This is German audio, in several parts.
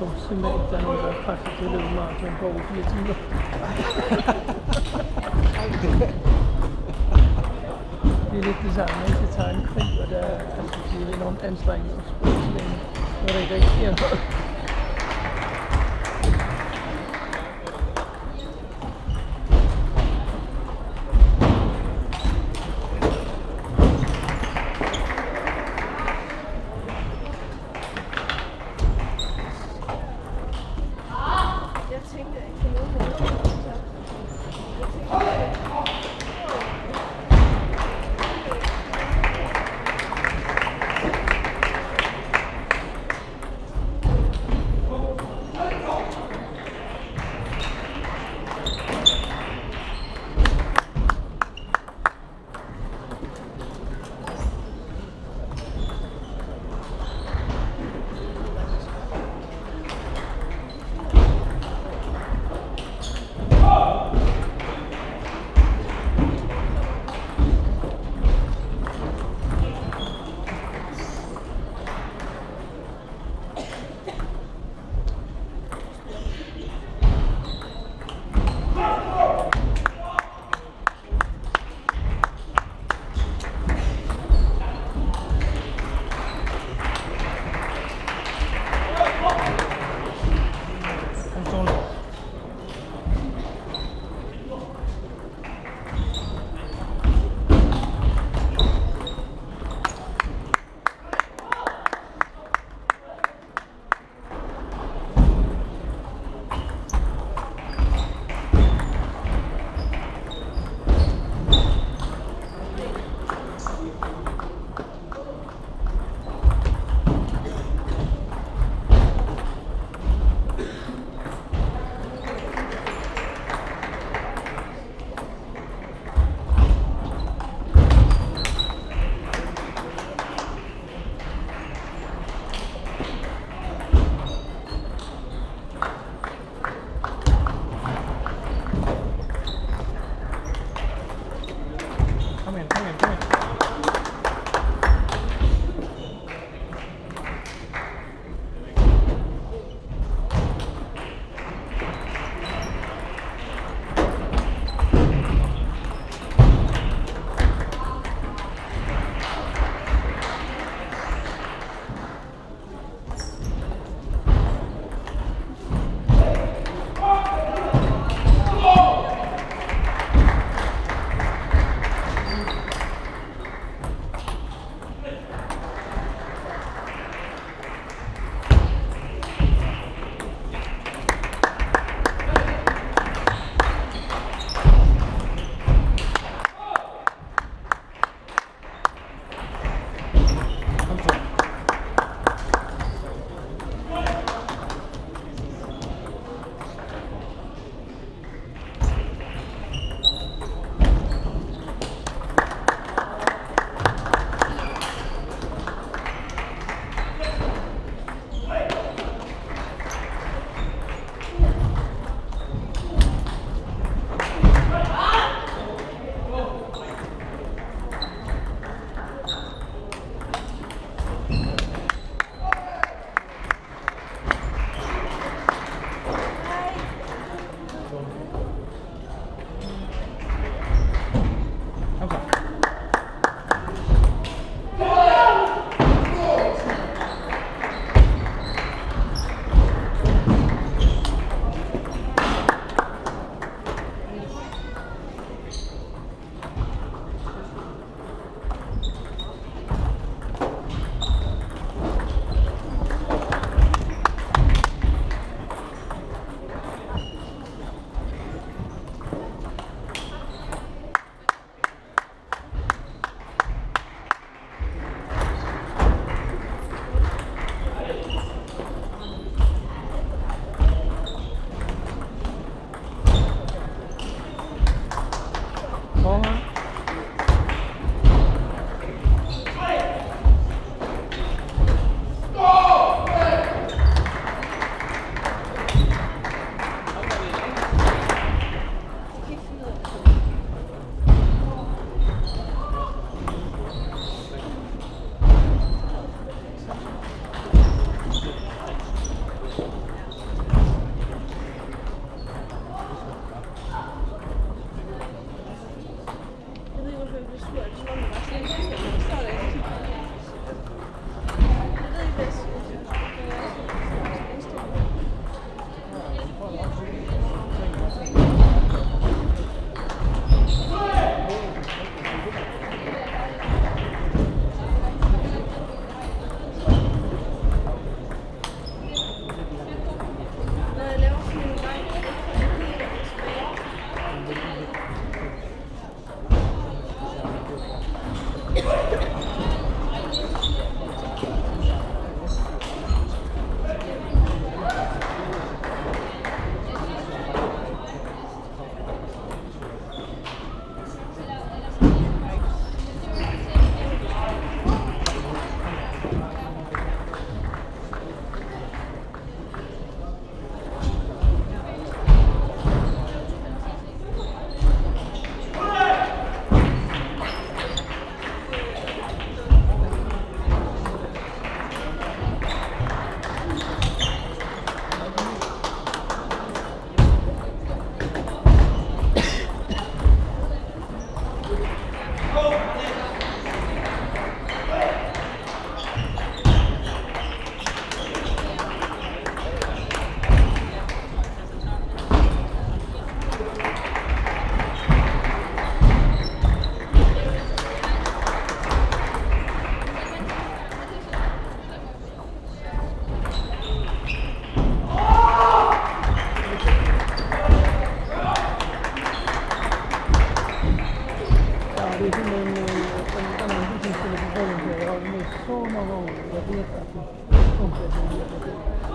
source to make down a packet of little margin gold for you to look Die lite så här, lite tankskivor där, alltså tydligen någon ens längre, så det räcker.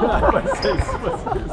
pues es, pues es.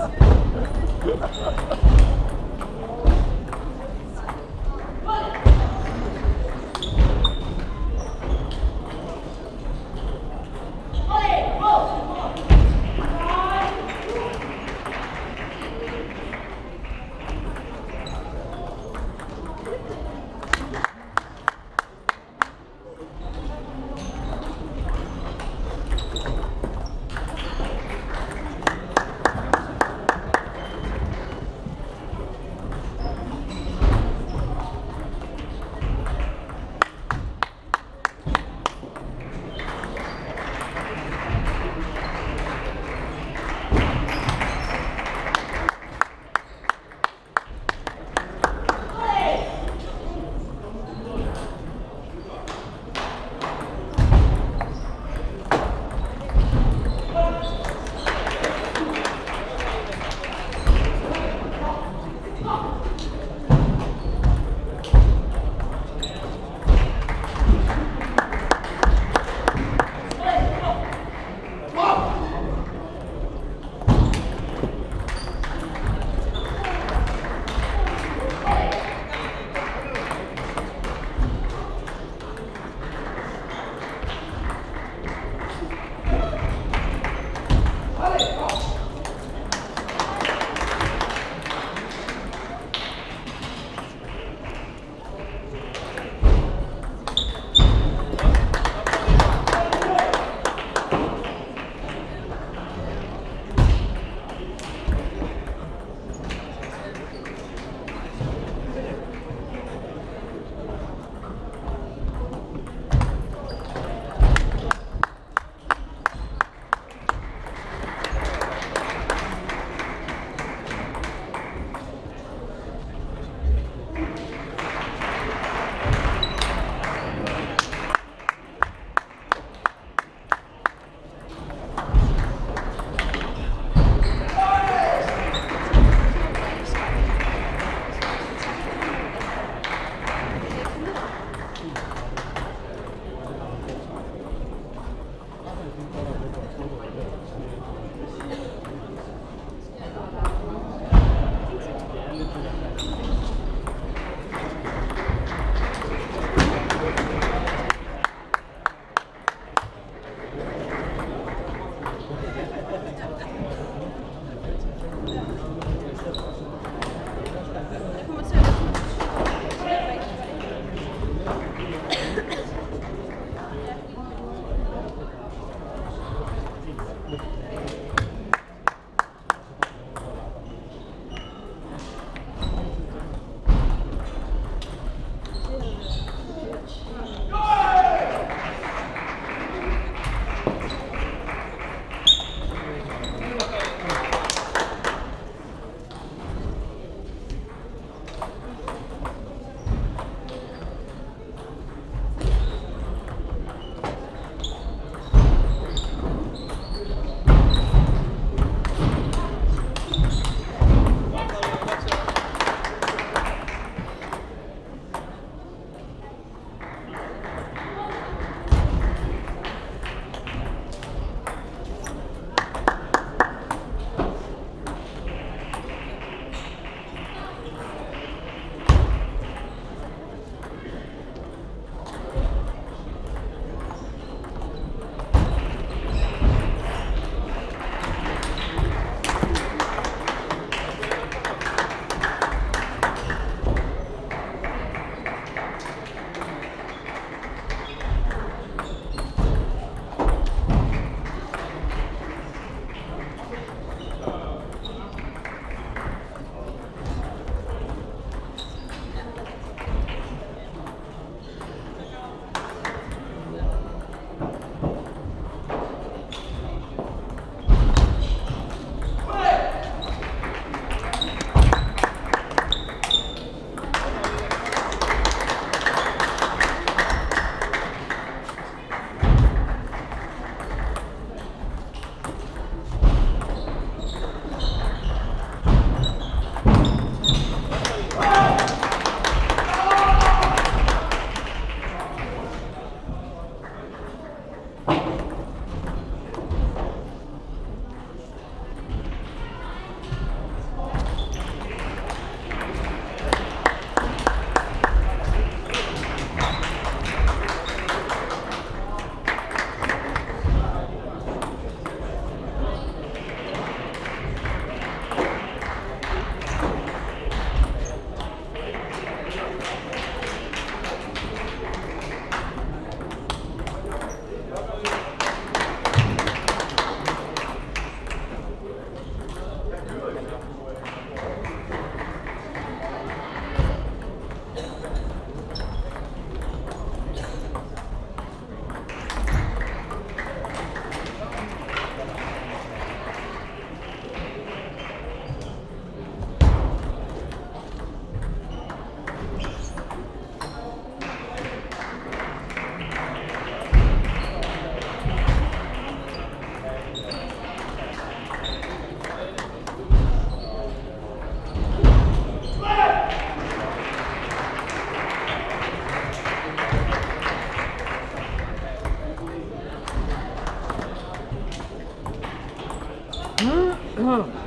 嗯。